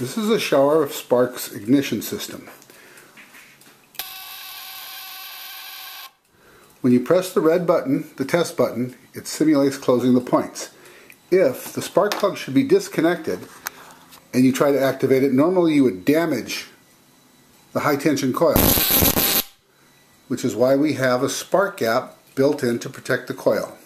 This is a Shower of Sparks ignition system. When you press the red button, the test button, it simulates closing the points. If the spark plug should be disconnected and you try to activate it, normally you would damage the high tension coil, which is why we have a spark gap built in to protect the coil.